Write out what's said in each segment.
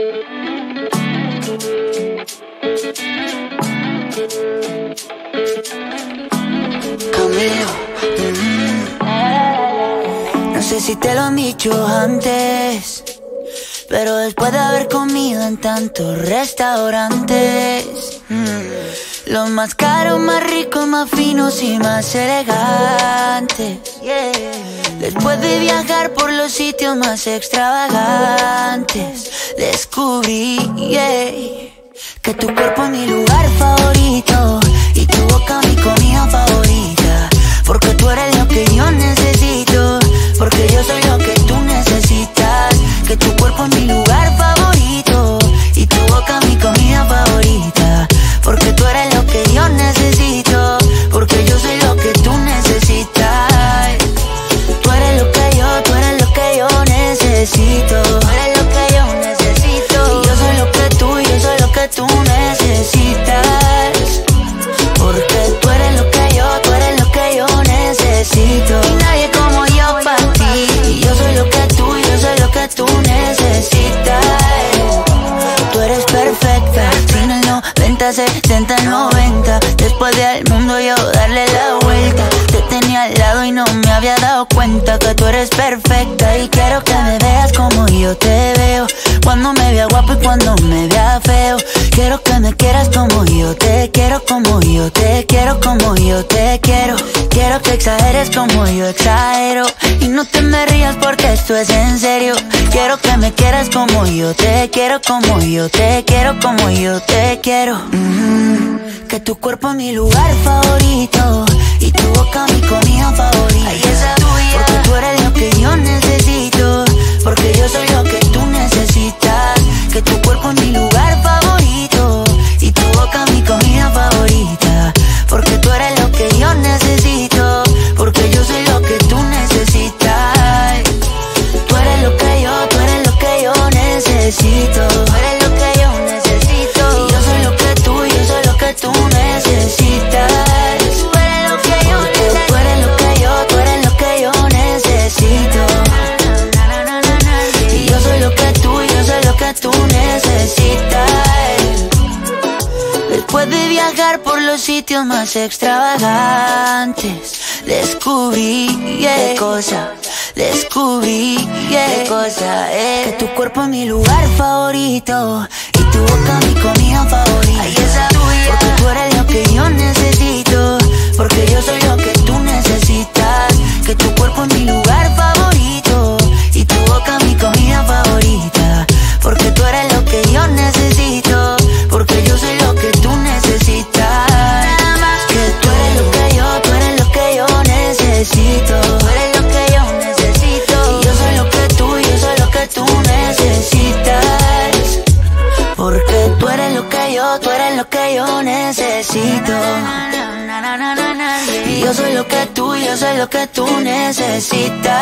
Mm. no sé si te lo han dicho antes, pero después de haber comido en tantos restaurantes, mm, los más caros, más ricos, más finos y más elegantes. yeah. Después de viajar por los sitios más extravagantes, descubrí que tu cuerpo es mi lugar 90, 70, 90. Después de al mundo yo darle la vuelta. Te tenía al lado y no me había dado cuenta que tú eres perfecta. Y quiero que me veas como yo te veo. Cuando me vea guapo y cuando me vea feo. Quiero que me quieras como yo te quiero, como yo te quiero, como yo te quiero. Quiero que exageres como yo exagero. Y no te me rías porque esto es en serio. Quiero que me quieras como yo te quiero, como yo te quiero, como yo te quiero. Mm, que tu cuerpo es mi lugar favorito y tu boca mi comida favorita. Porque tú eres lo que yo necesito, porque yo soy lo que tú necesitas. Que tu cuerpo es mi lugar favorito de viajar por los sitios más extravagantes, descubrí yeah, qué cosa, descubrí yeah, qué cosa es que tu cuerpo es mi lugar favorito y tu boca mi comida favorita. Ay, esa tuya. Porque tú eres lo que yo necesito, porque yo soy lo que tú necesitas. Que tu cuerpo es mi lugar favorito lo que yo necesito. Y yo soy lo que tú, yo soy lo que tú necesitas.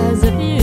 because of you.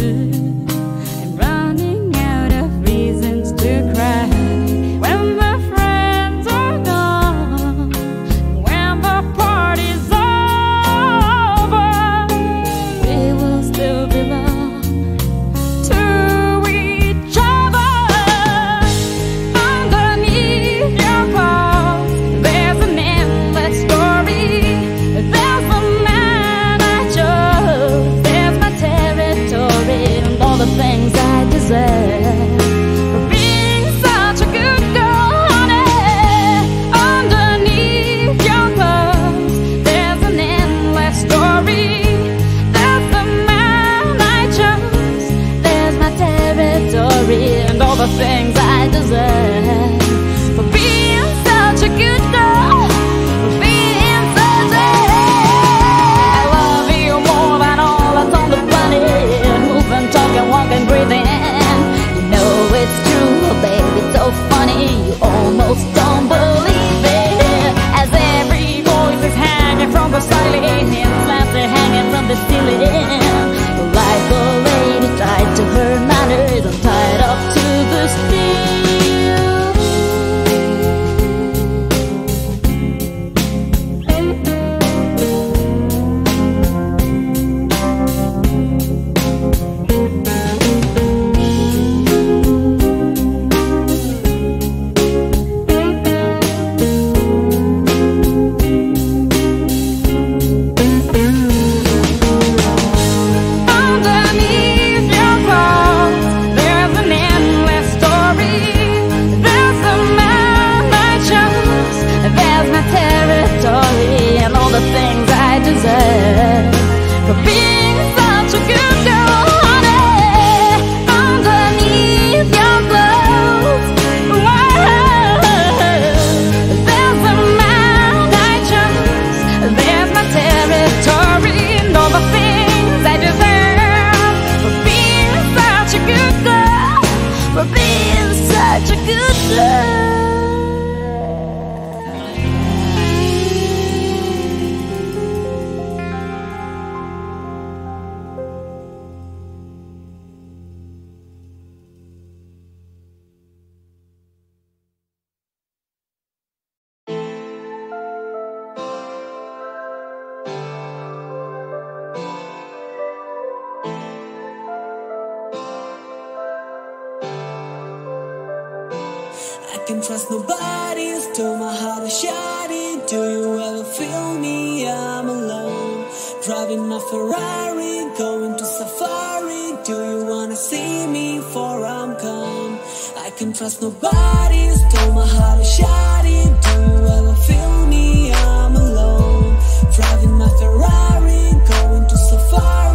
Trust nobody, stole my heart a shawty. Do you ever feel me? I'm alone. Driving my Ferrari, going to safari. Do you wanna see me for I'm gone? I can trust nobody, stole my heart a shawty. Do you ever feel me? I'm alone. Driving my Ferrari, going to safari.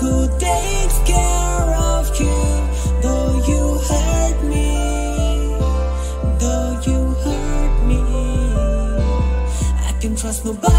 Who takes care of you. Though you hurt me, though you hurt me. I can trust nobody,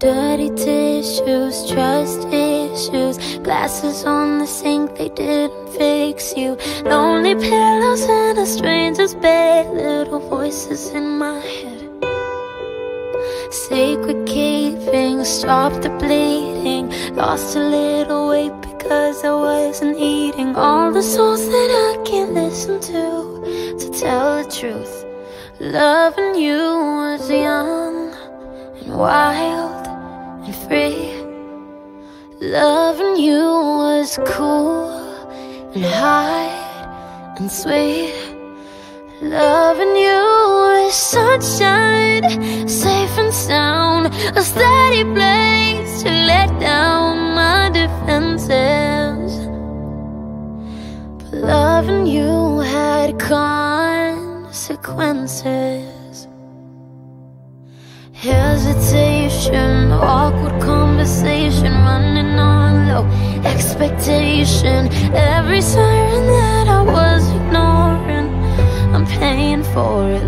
Dirty tissues, trust issues, glasses on the sink, they didn't fix you. Lonely pillows in a stranger's bed, little voices in my head. Sacred keeping, stop the bleeding. Lost a little weight because I wasn't eating all the songs that I can't listen to. To tell the truth, loving you was young and wild and free. Loving you was cool and high and sweet. Loving you was sunshine, safe and sound, a steady place to let down loving you had consequences. Hesitation, awkward conversation, running on low expectation. Every siren that I was ignoring, I'm paying for it.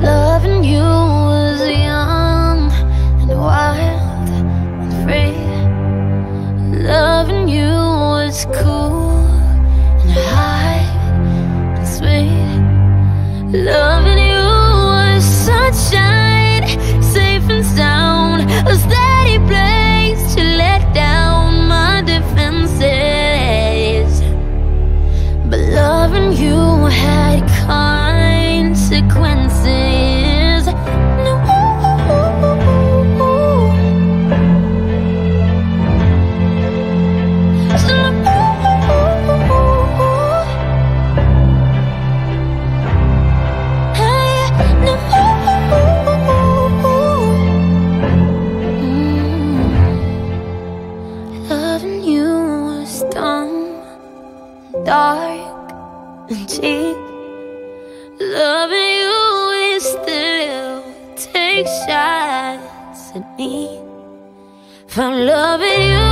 Me. Found loving you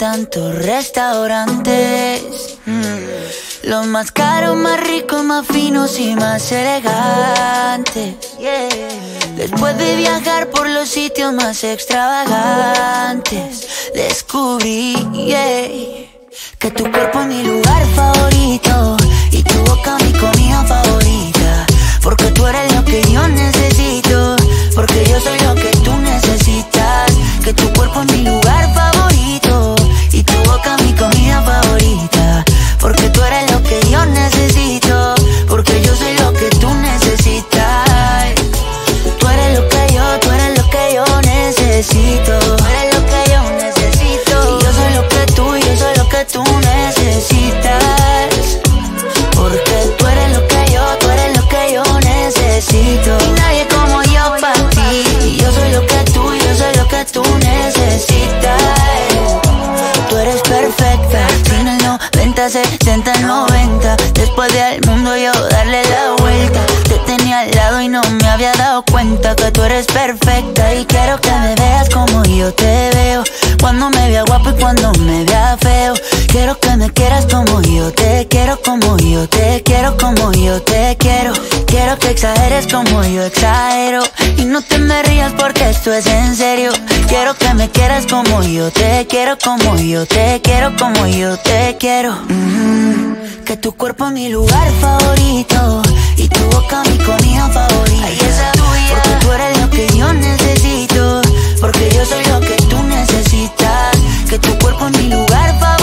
tantos restaurantes, mm, los más caros, más ricos, más finos y más elegantes. Después de viajar por los sitios más extravagantes, descubrí que tu cuerpo es mi lugar favorito y tu boca mi comida favorita. Porque tú eres lo que yo necesito, porque yo soy lo que tú necesitas. Que tu cuerpo es mi lugar favorito 90, 70, 90. Después del mundo yo darle la vuelta. Te tenía al lado y no me había dado cuenta que tú eres perfecta. Y quiero que me veas como yo te veo. Cuando me vea guapo y cuando me vea feo. Quiero que me quieras como yo te quiero, como yo te quiero, como yo te quiero. Quiero que exageres como yo exagero. No te me rías porque esto es en serio. Quiero que me quieras como yo te quiero, como yo te quiero, como yo te quiero. Mm, que tu cuerpo es mi lugar favorito y tu boca mi comida favorita. Porque tú eres lo que yo necesito, porque yo soy lo que tú necesitas. Que tu cuerpo es mi lugar favorito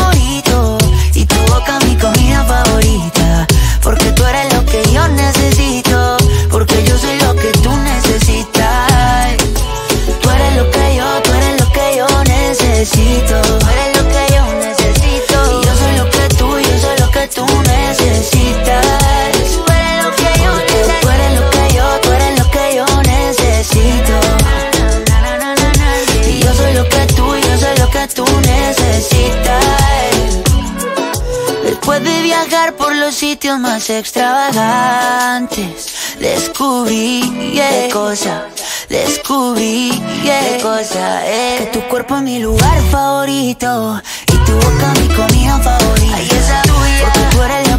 sitios más extravagantes, descubrí yeah, qué cosa, descubrí yeah, qué cosa es que tu cuerpo es mi lugar favorito y tu boca mi comida favorita. Porque tú eres